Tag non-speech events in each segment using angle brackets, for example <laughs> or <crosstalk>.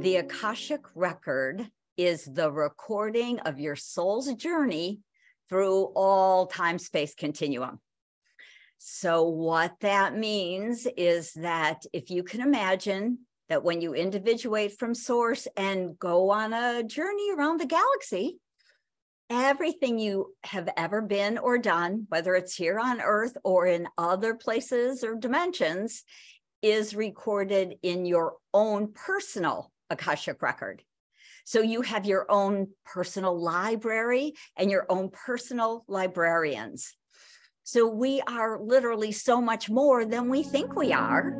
The Akashic Record is the recording of your soul's journey through all time space continuum. So, what that means is that if you can imagine that when you individuate from source and go on a journey around the galaxy, everything you have ever been or done, whether it's here on earth or in other places or dimensions, is recorded in your own personal Akashic record. So you have your own personal library and your own personal librarians. So we are literally so much more than we think we are.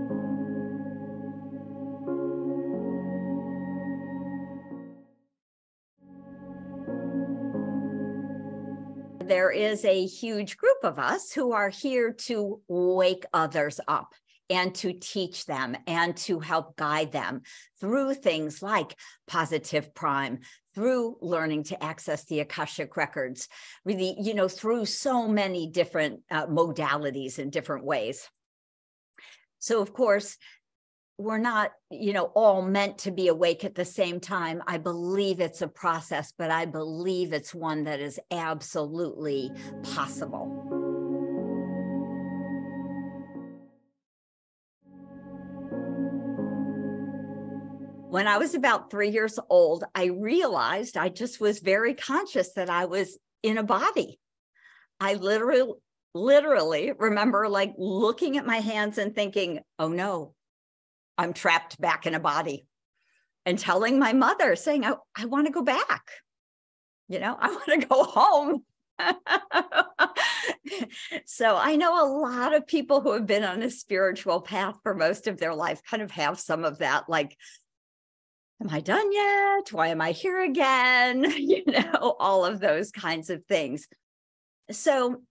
There is a huge group of us who are here to wake others up and to teach them and to help guide them through things like positive prime through learning to access the akashic records really you know through so many different uh, modalities in different ways. So of course we're not you know all meant to be awake at the same time. I believe it's a process but i believe it's one that is absolutely possible when I was about three years old, I realized I just was very conscious that I was in a body. I literally, literally remember like looking at my hands and thinking, oh no, I'm trapped back in a body. And telling my mother, saying, I, I want to go back. You know, <laughs> I want to go home. <laughs> so I know a lot of people who have been on a spiritual path for most of their life kind of have some of that like am I done yet? Why am I here again? <laughs> you know, all of those kinds of things. So,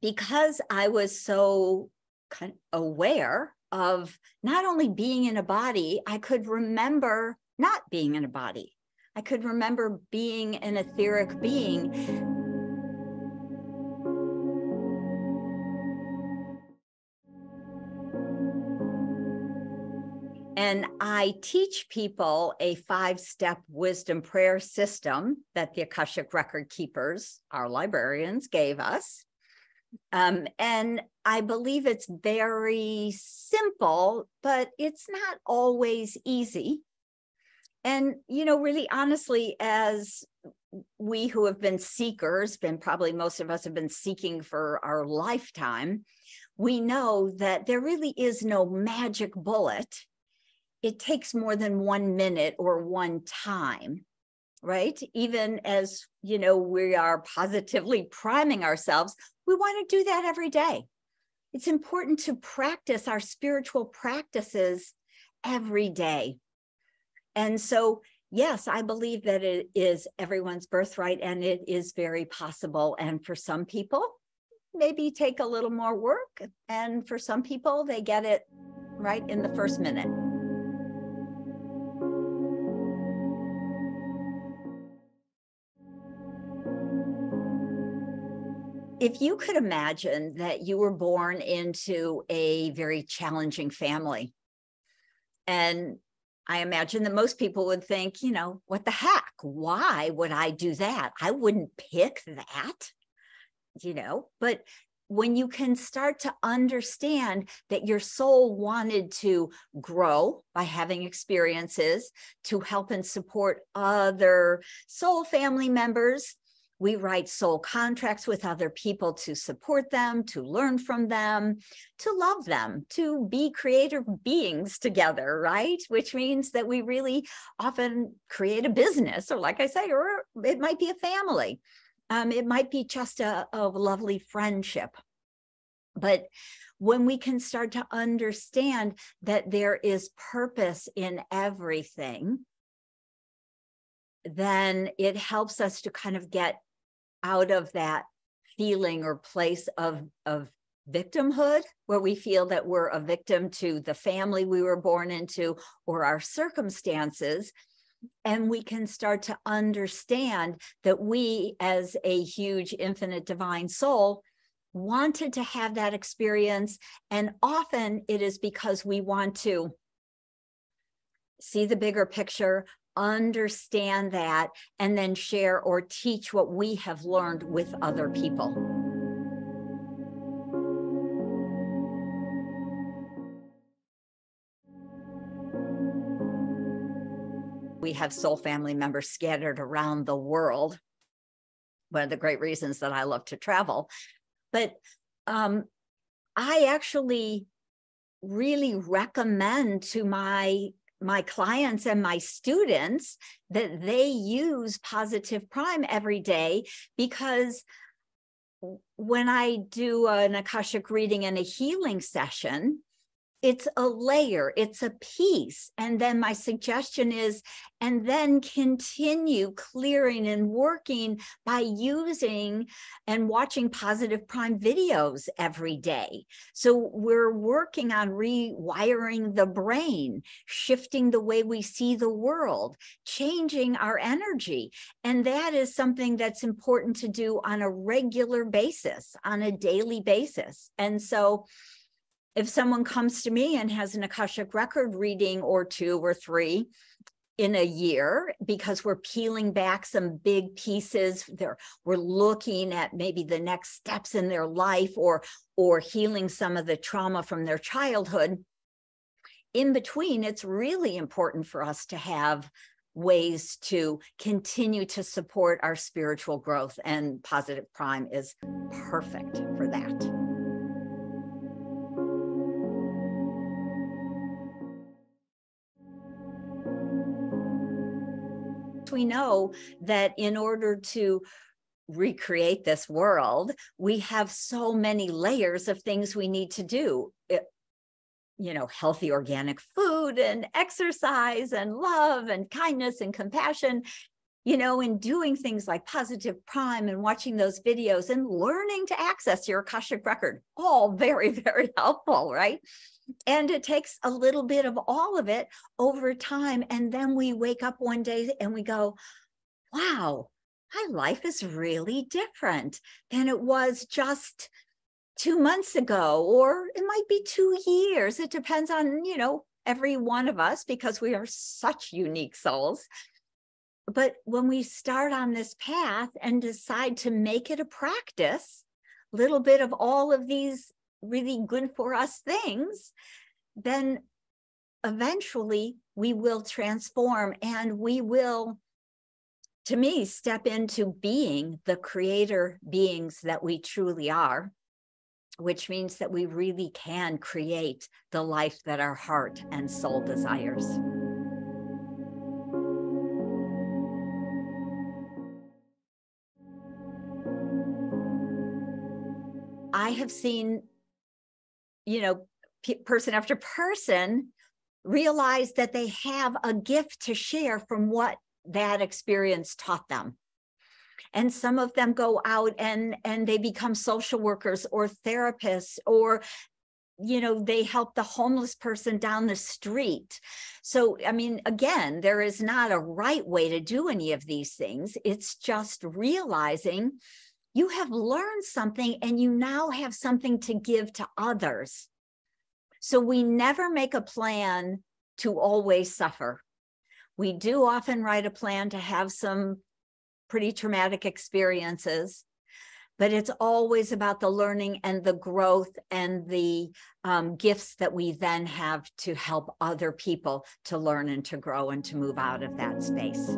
because I was so kind of aware of not only being in a body, I could remember not being in a body. I could remember being an etheric being And I teach people a five step wisdom prayer system that the Akashic Record Keepers, our librarians, gave us. Um, and I believe it's very simple, but it's not always easy. And, you know, really honestly, as we who have been seekers, been probably most of us have been seeking for our lifetime, we know that there really is no magic bullet it takes more than one minute or one time right? Even as you know we are positively priming ourselves we want to do that every day. It's important to practice our spiritual practices every day. And so yes i believe that it is everyone's birthright and it is very possible. And for some people maybe take a little more work and for some people they get it right in the first minute if you could imagine that you were born into a very challenging family, and I imagine that most people would think, you know, what the heck? Why would I do that? I wouldn't pick that, you know, but when you can start to understand that your soul wanted to grow by having experiences to help and support other soul family members we write soul contracts with other people to support them, to learn from them, to love them, to be creative beings together, right? Which means that we really often create a business, or like I say, or it might be a family. Um, it might be just a, a lovely friendship. But when we can start to understand that there is purpose in everything, then it helps us to kind of get out of that feeling or place of of victimhood where we feel that we're a victim to the family we were born into or our circumstances. And we can start to understand that we as a huge infinite divine soul wanted to have that experience. And often it is because we want to see the bigger picture, understand that, and then share or teach what we have learned with other people. We have soul family members scattered around the world. One of the great reasons that I love to travel. But um, I actually really recommend to my my clients and my students that they use positive prime every day because when I do an Akashic reading and a healing session, it's a layer, it's a piece. And then my suggestion is, and then continue clearing and working by using and watching positive prime videos every day. So we're working on rewiring the brain, shifting the way we see the world, changing our energy. And that is something that's important to do on a regular basis, on a daily basis. And so, if someone comes to me and has an Akashic record reading or two or three in a year because we're peeling back some big pieces there we're looking at maybe the next steps in their life or or healing some of the trauma from their childhood in between it's really important for us to have ways to continue to support our spiritual growth and positive prime is perfect for that we know that in order to recreate this world, we have so many layers of things we need to do. It, you know, healthy organic food and exercise and love and kindness and compassion, you know, in doing things like positive prime and watching those videos and learning to access your Akashic record, all very, <laughs> very helpful, right? And it takes a little bit of all of it over time. And then we wake up one day and we go, wow, my life is really different than it was just two months ago, or it might be two years. It depends on, you know, every one of us because we are such unique souls. But when we start on this path and decide to make it a practice, little bit of all of these really good for us things, then eventually we will transform and we will, to me, step into being the creator beings that we truly are, which means that we really can create the life that our heart and soul desires. Have seen you know, p- person after person realize that they have a gift to share from what that experience taught them. And some of them go out and and they become social workers or therapists or you know they help the homeless person down the street. So i mean again there is not a right way to do any of these things. It's just realizing you have learned something and you now have something to give to others. So we never make a plan to always suffer. We do often write a plan to have some pretty traumatic experiences, but it's always about the learning and the growth and the um, gifts that we then have to help other people to learn and to grow and to move out of that space.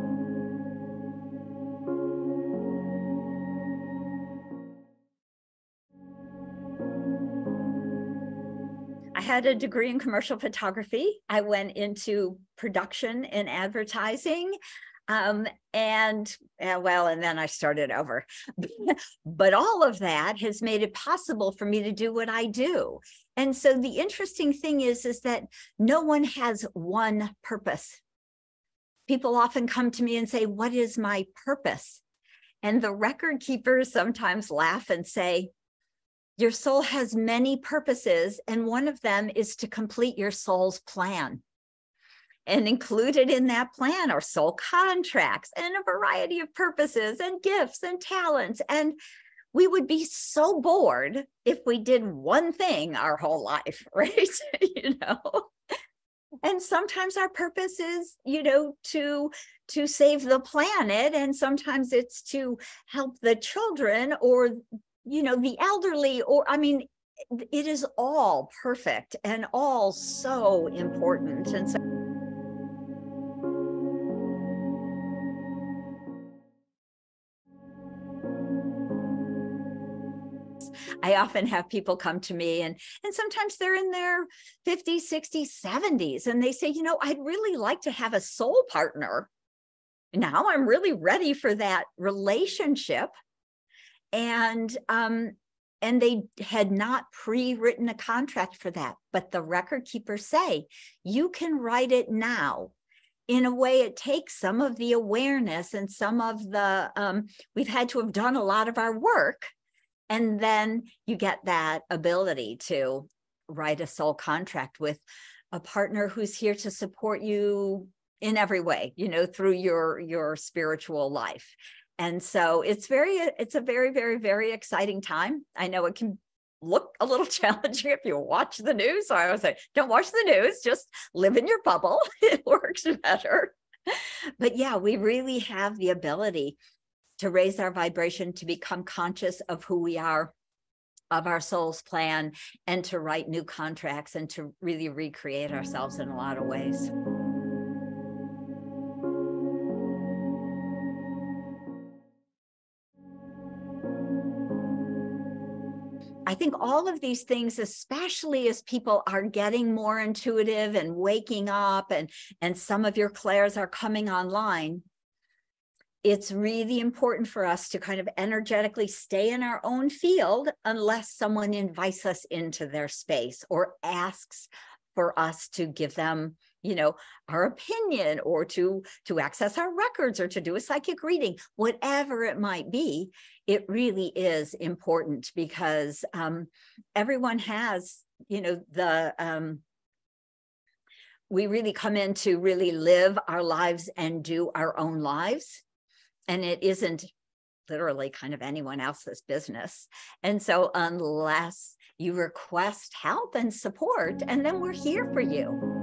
Had a degree in commercial photography. I went into production and advertising. Um, and well, and then I started over. <laughs> but all of that has made it possible for me to do what I do. And so the interesting thing is, is that no one has one purpose. People often come to me and say, What is my purpose? And the record keepers sometimes laugh and say, your soul has many purposes, and one of them is to complete your soul's plan. And included in that plan are soul contracts and a variety of purposes and gifts and talents. And we would be so bored if we did one thing our whole life, <laughs> right? you know? and sometimes our purpose is you know to to save the planet and sometimes it's to help the children or you know the elderly or i mean it is all perfect and all so important and so I often have people come to me and and sometimes they're in their 50s, 60s, 70s and they say, "You know, I'd really like to have a soul partner." Now I'm really ready for that relationship. And um and they had not pre-written a contract for that, but the record keepers say, "You can write it now." in a way it takes some of the awareness and some of the um, we've had to have done a lot of our work and then you get that ability to write a soul contract with a partner who's here to support you in every way, you know, through your your spiritual life. And so it's very uh, it's a very very very exciting time. I know it can look a little <laughs> challenging if you watch the news. So I would say, don't watch the news, just live in your bubble. <laughs> It works better. But yeah, we really have the ability to raise our vibration, to become conscious of who we are, of our soul's plan, and to write new contracts and to really recreate ourselves in a lot of ways. I think all of these things, especially as people are getting more intuitive and waking up, and, and some of your clairs are coming online, it's really important for us to kind of energetically stay in our own field unless someone invites us into their space or asks for us to give them you know our opinion or to to access our records or to do a psychic reading whatever it might be it really is important because um, everyone has you know the um, we really come in to really live our lives and do our own lives and it isn't literally kind of anyone else's business. And so, unless you request help and support, and then we're here for you.